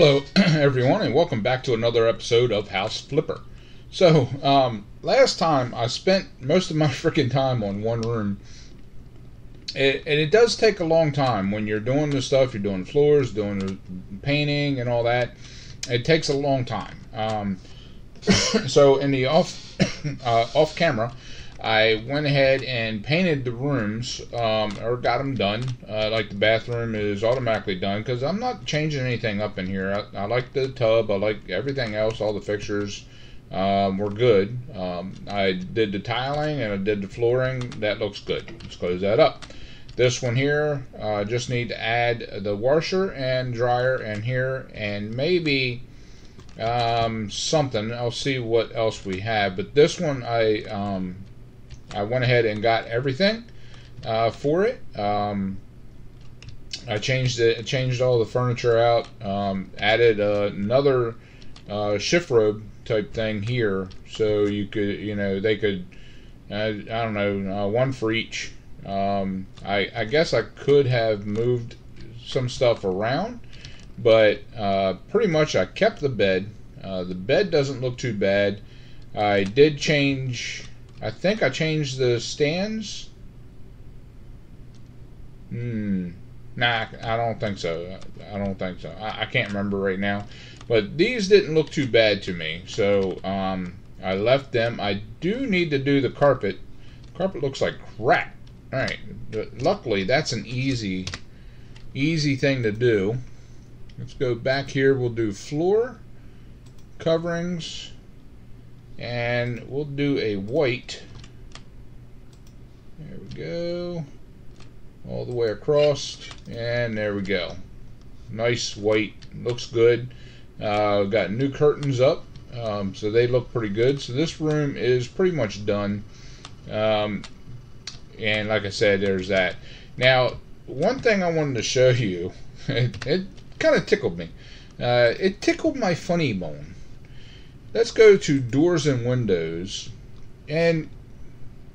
Hello, everyone, and welcome back to another episode of House Flipper. So, um, last time I spent most of my freaking time on one room, it, and it does take a long time when you're doing the stuff, you're doing floors, doing painting, and all that. It takes a long time. Um, so, in the off uh, off camera, I went ahead and painted the rooms, um, or got them done. Uh, like the bathroom is automatically done because I'm not changing anything up in here. I, I, like the tub. I like everything else. All the fixtures um, were good. Um, I did the tiling and I did the flooring. That looks good. Let's close that up. This one here, uh, just need to add the washer and dryer in here and maybe um, something. I'll see what else we have. But this one I um, I went ahead and got everything uh, for it. Um, I changed it, changed all the furniture out, um, added uh, another uh, chifforobe type thing here, so you could, you know, they could, uh, I don't know, uh, one for each. Um, I, I guess I could have moved some stuff around, but uh, pretty much I kept the bed. the bed doesn't look too bad. I did change I think I changed the stands. Hmm. Nah, I don't think so. I don't think so. I, I, can't remember right now. But these didn't look too bad to me. So um, I left them. I do need to do the carpet. Carpet looks like crap. Alright. Luckily, that's an easy, easy thing to do. Let's go back here. We'll do floor, coverings, and we'll do a white. There we go. All the way across. And there we go. Nice white. Looks good. Uh, got new curtains up. Um, so they look pretty good. So this room is pretty much done. Um, and like I said there's that. Now one thing I wanted to show you it, it kind of tickled me. Uh, it tickled my funny bone Let's go to doors and windows. And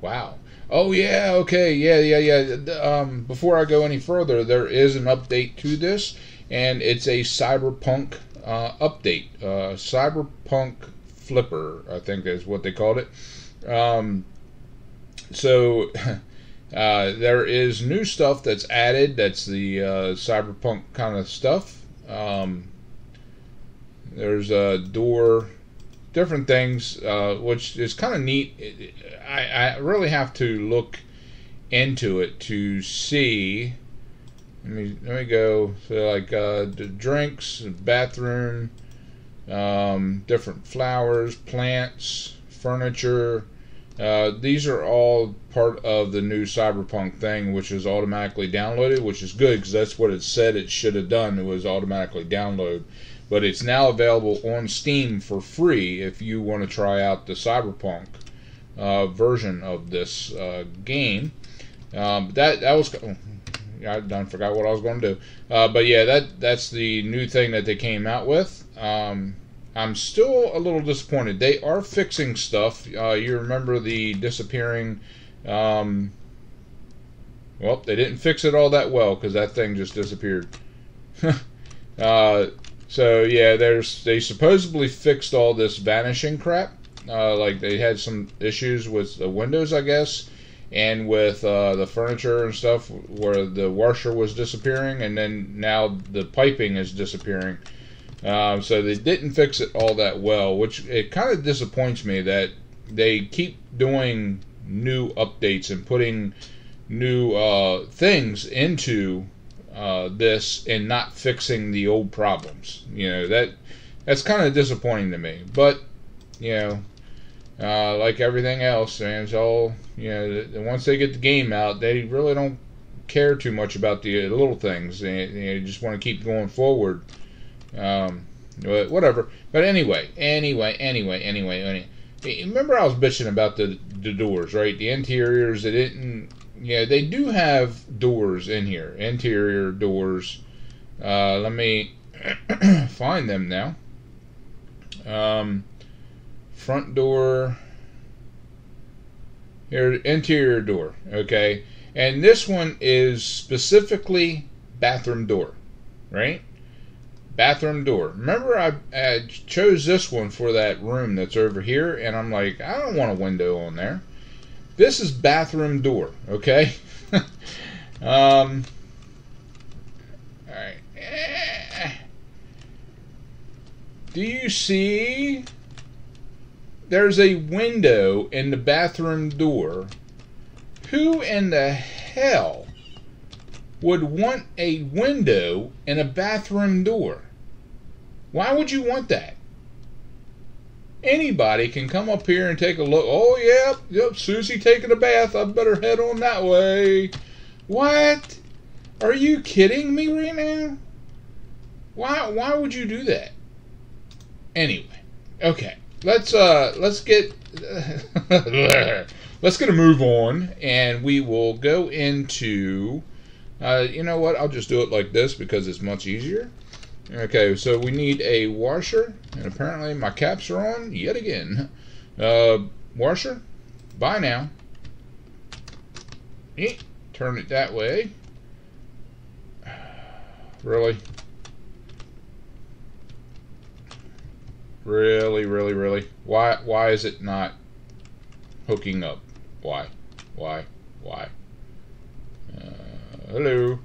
wow. Oh yeah, okay, yeah, yeah, yeah. Um, before I go any further, there is an update to this, and it's a cyberpunk uh, update. Uh, cyberpunk flipper, I think is what they called it. Um, so uh, there is new stuff that's added. That's the uh, cyberpunk kind of stuff. Um, there's a door different things, uh, which is kind of neat. I, I really have to look into it to see. Let me let me go. So like uh, the drinks, bathroom, um, different flowers, plants, furniture. Uh, these are all part of the new Cyberpunk thing, which is automatically downloaded, which is good because that's what it said it should have done. It was automatically download but it's now available on Steam for free if you want to try out the Cyberpunk uh, version of this uh, game. Um, that that was oh, I done forgot what I was going to do, uh, but yeah, that that's the new thing that they came out with. Um, I'm still a little disappointed. They are fixing stuff. Uh, you remember the disappearing. Um, well, they didn't fix it all that well because that thing just disappeared. uh, so yeah, there's they supposedly fixed all this vanishing crap. Uh, like they had some issues with the windows, I guess, and with uh, the furniture and stuff, where the washer was disappearing, and then now the piping is disappearing. Uh, so they didn't fix it all that well, which it kind of disappoints me that they keep doing new updates and putting new uh, things into uh, this and not fixing the old problems. You know that that's kind of disappointing to me. But you know, uh, like everything else, and it's all you know. Once they get the game out, they really don't care too much about the little things. They, they just want to keep going forward. Um, whatever. But anyway, anyway, anyway, anyway, anyway. Remember, I was bitching about the the doors, right? The interiors. They didn't yeah, they do have doors in here, interior doors. Uh, let me find them now. Um, front door. Here, interior door. Okay, and this one is specifically bathroom door, right? Bathroom door. Remember, I, I chose this one for that room that's over here, and I'm like, I don't want a window on there. This is bathroom door, okay? um, all right. Do you see? There's a window in the bathroom door. Who in the hell would want a window in a bathroom door? Why would you want that? Anybody can come up here and take a look. Oh, yep, yep, Susie taking a bath. I better head on that way. What? Are you kidding me right now? Why why would you do that? Anyway, okay. Let's uh let's get let's get a move on and we will go into uh, you know what? I'll just do it like this because it's much easier. Okay, so we need a washer, and apparently my caps are on yet again. Uh, washer, bye now. Eat. Turn it that way. Really? Really, really, really? Why why is it not hooking up? Why? Why? Why? Uh, hello.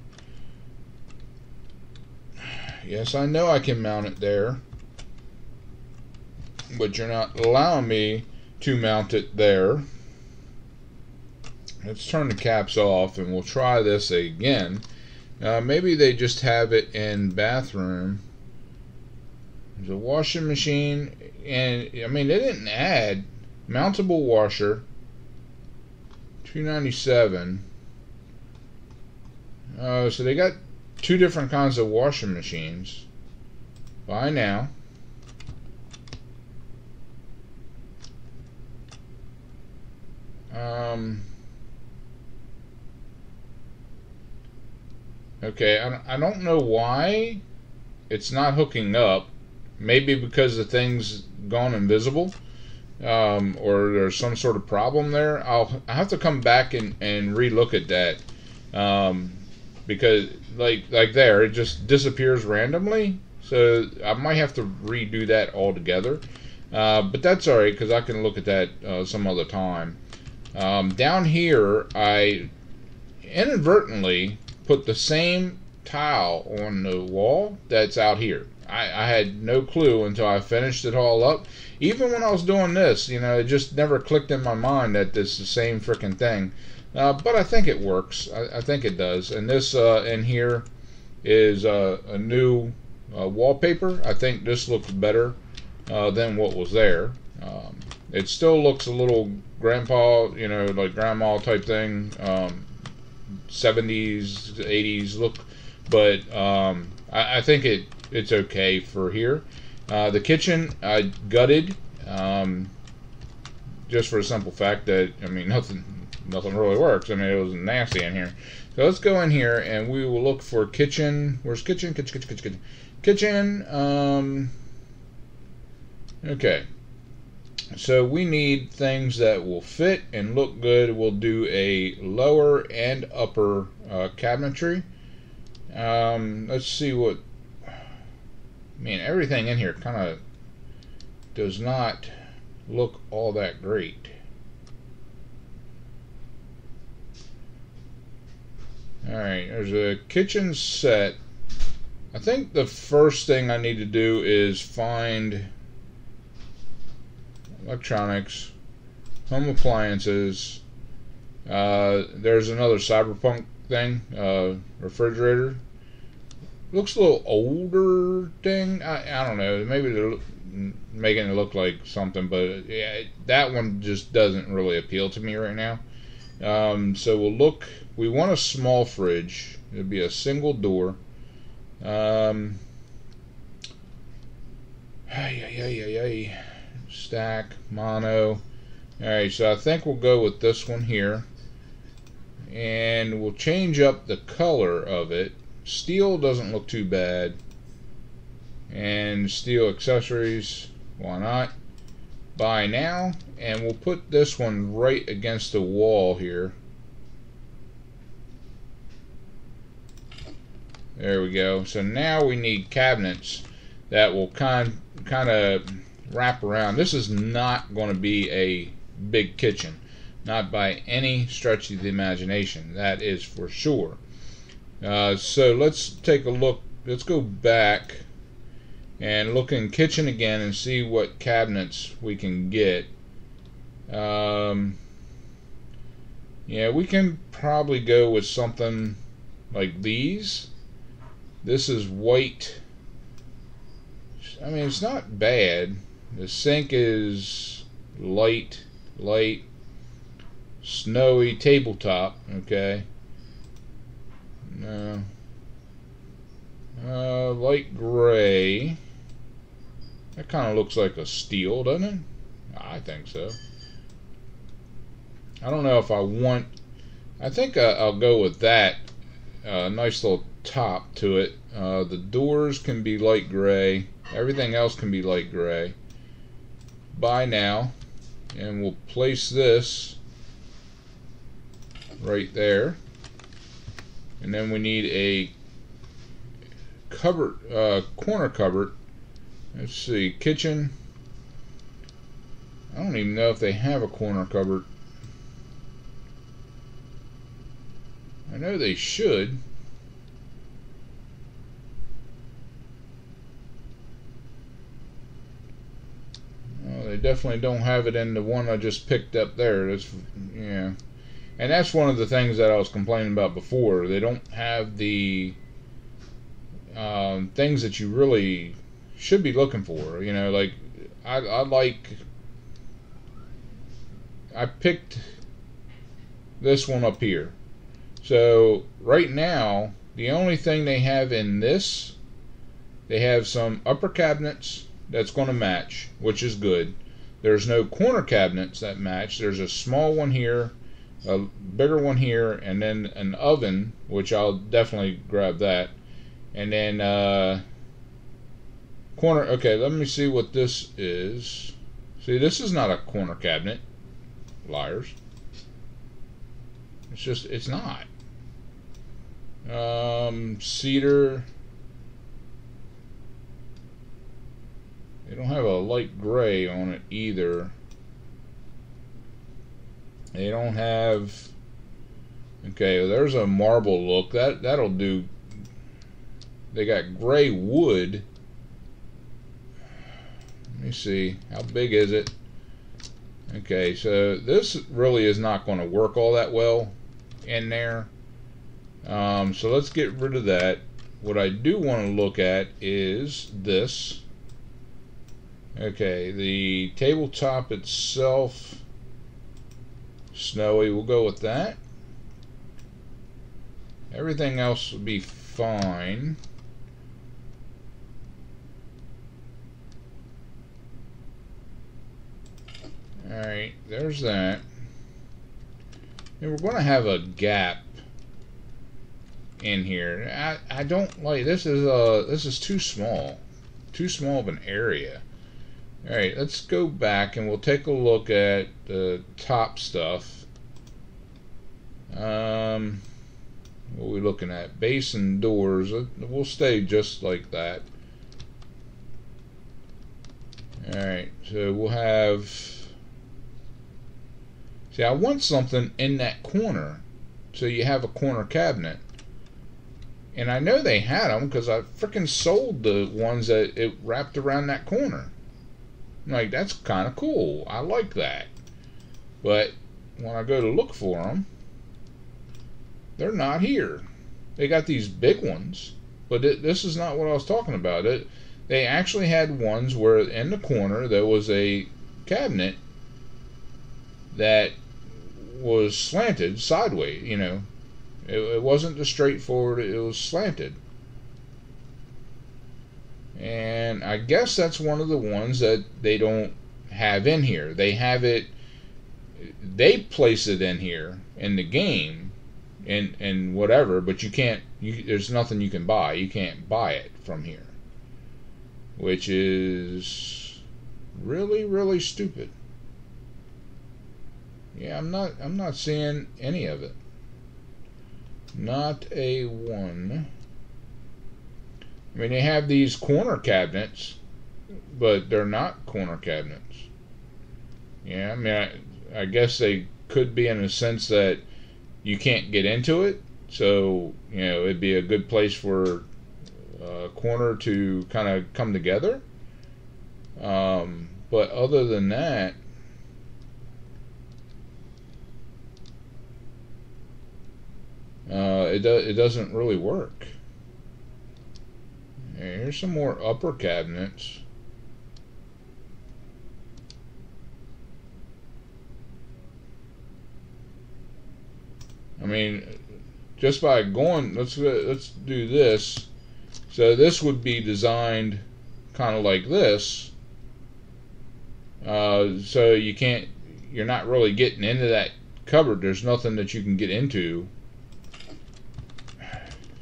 Yes, I know I can mount it there. But you're not allowing me to mount it there. Let's turn the caps off and we'll try this again. Uh, maybe they just have it in bathroom. There's a washing machine and I mean they didn't add mountable washer 297 uh, so they got two different kinds of washing machines. Buy now. Um, okay, I, I don't know why it's not hooking up. Maybe because the thing's gone invisible. Um, or there's some sort of problem there. I'll I have to come back and, and relook at that. Um, because like like there it just disappears randomly. So I might have to redo that altogether. Uh, but that's alright because I can look at that uh, some other time. Um, down here I inadvertently put the same tile on the wall that's out here. I, I had no clue until I finished it all up. Even when I was doing this you know it just never clicked in my mind that it's the same freaking thing uh, but I think it works. I, I think it does. And this uh, in here is uh, a new uh, wallpaper. I think this looks better uh, than what was there. Um, it still looks a little grandpa, you know, like grandma type thing, um, 70s, 80s look. But um, I, I, think it it's okay for here. Uh, the kitchen I gutted um, just for a simple fact that I mean nothing nothing really works. I mean, it was nasty in here. So let's go in here and we will look for kitchen. Where's kitchen? Kitchen, kitchen, kitchen, kitchen. Kitchen. Um, okay. So we need things that will fit and look good. We'll do a lower and upper uh, cabinetry. Um, let's see what. I mean, everything in here kind of does not look all that great. Alright, there's a kitchen set. I think the first thing I need to do is find electronics, home appliances. Uh, there's another cyberpunk thing, uh, refrigerator. Looks a little older thing. I, I don't know. Maybe they're making it look like something, but yeah, that one just doesn't really appeal to me right now. Um, so we'll look we want a small fridge. It'd be a single door. Um, ay, ay, ay. Stack, mono. Alright, so I think we'll go with this one here. And we'll change up the color of it. Steel doesn't look too bad. And steel accessories, why not? Buy now. And we'll put this one right against the wall here. There we go. So now we need cabinets that will kind kind of wrap around. This is not going to be a big kitchen, not by any stretch of the imagination. That is for sure. Uh, so let's take a look. Let's go back and look in kitchen again and see what cabinets we can get. Um, yeah, we can probably go with something like these. This is white. I mean, it's not bad. The sink is light, light, snowy tabletop. Okay. No. Uh, light gray. That kind of looks like a steel, doesn't it? I think so. I don't know if I want. I think uh, I'll go with that. Uh, nice little top to it. Uh, the doors can be light gray. Everything else can be light gray. Buy now. And we'll place this right there. And then we need a cupboard, uh, corner cupboard. Let's see, kitchen. I don't even know if they have a corner cupboard. I know they should. Well, they definitely don't have it in the one I just picked up there. That's yeah. And that's one of the things that I was complaining about before. They don't have the um, things that you really should be looking for. You know, like I, I like I picked this one up here. So right now, the only thing they have in this, they have some upper cabinets that's going to match, which is good. There's no corner cabinets that match. There's a small one here, a bigger one here, and then an oven, which I'll definitely grab that. And then uh, corner. Okay, let me see what this is. See, this is not a corner cabinet. Liars. It's just, it's not. Um, cedar. They don't have a light gray on it either. They don't have. Okay, there's a marble look. That that'll do. They got gray wood. Let me see. How big is it? Okay, so this really is not going to work all that well in there. Um, so let's get rid of that. What I do want to look at is this. Okay, the tabletop itself, snowy, we'll go with that. Everything else will be fine. Alright, there's that. And we're going to have a gap in here. I, I don't like this is uh this is too small. Too small of an area. Alright, let's go back and we'll take a look at the top stuff. Um what are we looking at? Basin doors. We'll stay just like that. Alright, so we'll have See, I want something in that corner so you have a corner cabinet. And I know they had them because I freaking sold the ones that it wrapped around that corner. Like, that's kind of cool. I like that. But when I go to look for them, they're not here. They got these big ones, but it, this is not what I was talking about. It, they actually had ones where in the corner there was a cabinet that was slanted sideways, you know. It, it wasn't the straightforward, it was slanted. And I guess that's one of the ones that they don't have in here. They have it they place it in here in the game and and whatever, but you can't you, there's nothing you can buy. You can't buy it from here. Which is really really stupid. Yeah, I'm not I'm not seeing any of it. Not a one. I mean, they have these corner cabinets, but they're not corner cabinets. Yeah, I mean, I, I guess they could be in a sense that you can't get into it, so you know it'd be a good place for a corner to kind of come together. Um, but other than that, uh, it do, it doesn't really work. Here's some more upper cabinets. I mean, just by going, let's let's do this. So this would be designed kind of like this. Uh, so you can't, you're not really getting into that cupboard. There's nothing that you can get into.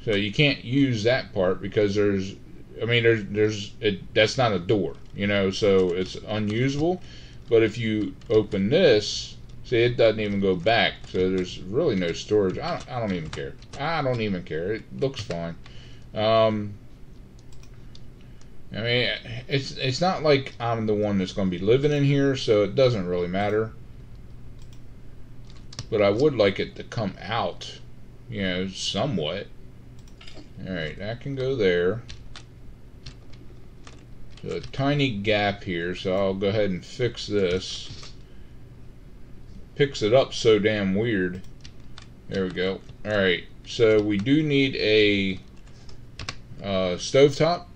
So you can't use that part because there's, I mean, there's, there's, it, that's not a door, you know, so it's unusable. But if you open this, see, it doesn't even go back. So there's really no storage. I don't, I don't even care. I don't even care. It looks fine. Um, I mean, it's it's not like I'm the one that's going to be living in here, so it doesn't really matter. But I would like it to come out, you know, somewhat. Alright, that can go there. A tiny gap here, so I'll go ahead and fix this. Picks it up so damn weird. There we go. Alright, so we do need a uh, stovetop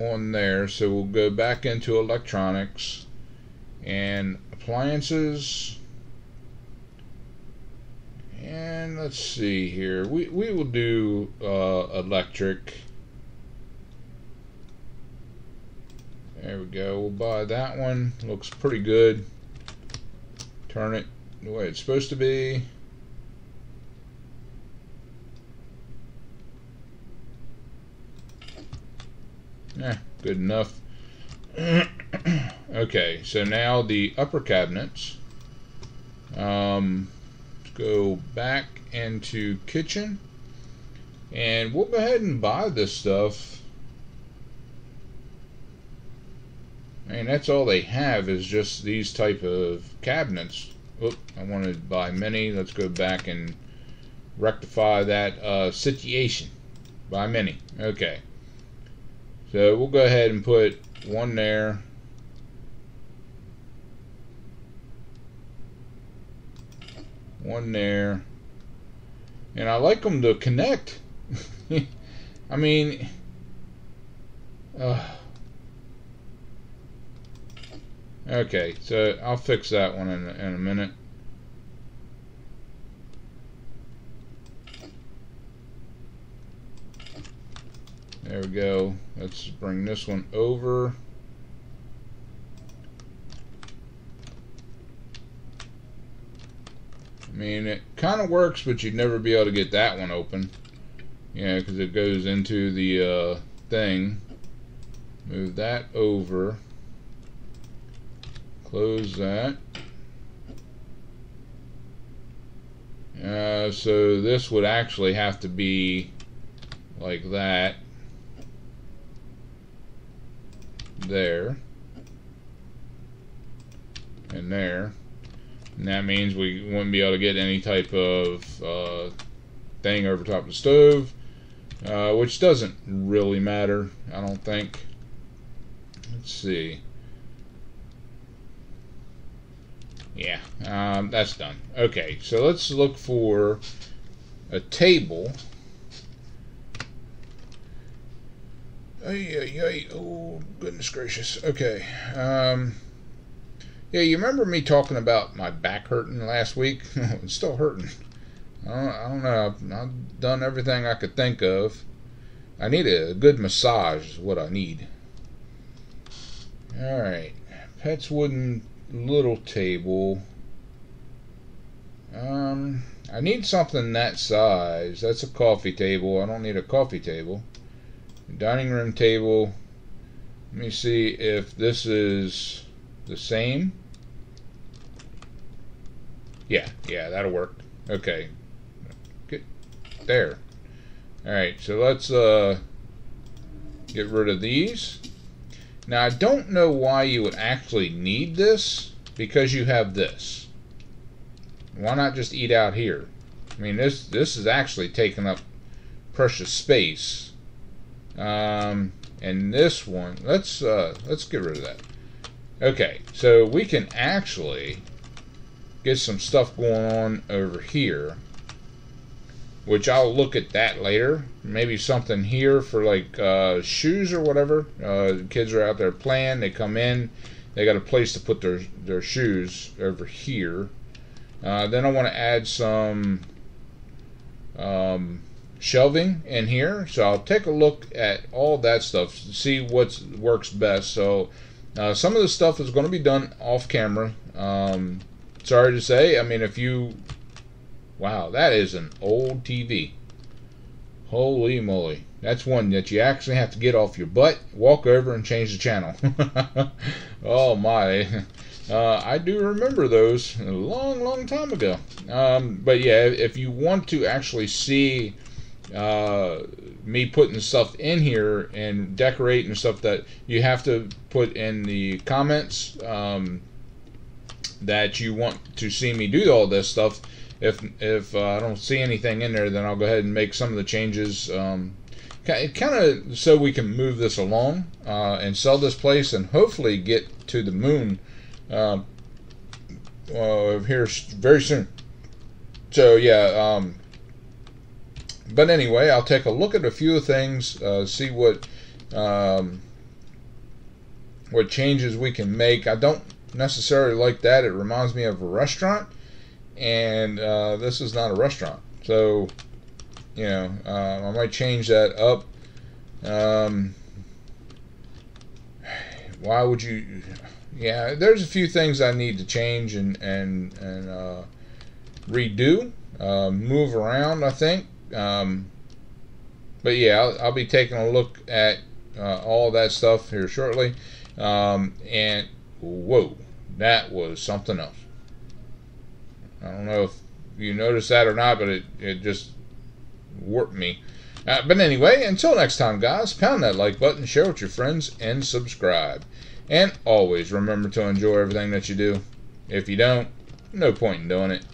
on there, so we'll go back into electronics and appliances. And let's see here. We, we will do uh, electric. There we go. We'll buy that one. Looks pretty good. Turn it the way it's supposed to be. Eh, good enough. okay, so now the upper cabinets. Um, let's go back into kitchen. And we'll go ahead and buy this stuff. I mean, that's all they have is just these type of cabinets. Oop, I wanted to buy many. Let's go back and rectify that uh, situation. Buy many. Okay. So we'll go ahead and put one there. One there. And I like them to connect. I mean, uh, okay, so I'll fix that one in, in a minute. There we go. Let's bring this one over. I mean, it kind of works, but you'd never be able to get that one open. Yeah, because it goes into the uh, thing. Move that over. Close that. Uh, so this would actually have to be like that. there and there and that means we wouldn't be able to get any type of uh, thing over top of the stove uh, which doesn't really matter I don't think let's see yeah um, that's done okay so let's look for a table. Oh, goodness gracious. Okay. Um, yeah, you remember me talking about my back hurting last week? it's still hurting. I don't, I don't know. I've, I've, done everything I could think of. I need a good massage is what I need. Alright. Pet's wooden little table. Um, I need something that size. That's a coffee table. I don't need a coffee table dining room table let me see if this is the same yeah yeah that'll work okay get there alright so let's uh get rid of these. Now, I don't know why you would actually need this because you have this. Why not just eat out here? I mean, this this is actually taking up precious space. Um, and this one, let's uh, let's get rid of that. Okay, so we can actually get some stuff going on over here which I'll look at that later. Maybe something here for like uh, shoes or whatever. Uh, kids are out there playing. They come in. They got a place to put their their shoes over here. Uh, then I want to add some um, shelving in here. So I'll take a look at all that stuff, see what works best. So uh, some of the stuff is going to be done off camera. Um, sorry to say. I mean, if you Wow, that is an old TV. Holy moly. That's one that you actually have to get off your butt, walk over, and change the channel. oh my. Uh, I do remember those a long, long time ago. Um, but yeah, if you want to actually see uh, me putting stuff in here and decorating stuff that you have to put in the comments um, that you want to see me do all this stuff if if uh, I don't see anything in there, then I'll go ahead and make some of the changes. Um, kind of so we can move this along uh, and sell this place and hopefully get to the moon uh, uh, here very soon. So yeah, um, but anyway, I'll take a look at a few things, uh, see what um, what changes we can make. I don't necessarily like that. It reminds me of a restaurant and uh, this is not a restaurant. So, you know, uh, I might change that up. Um, why would you? Yeah, there's a few things I need to change and and and uh, redo, uh, move around. I think. Um, but yeah, I'll, I'll, be taking a look at uh, all that stuff here shortly. Um, and whoa, that was something else. I don't know if you noticed that or not, but it, it just warped me. Uh, but anyway, until next time, guys, pound that like button, share with your friends, and subscribe. And always remember to enjoy everything that you do. If you don't, no point in doing it.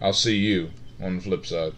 I'll see you on the flip side.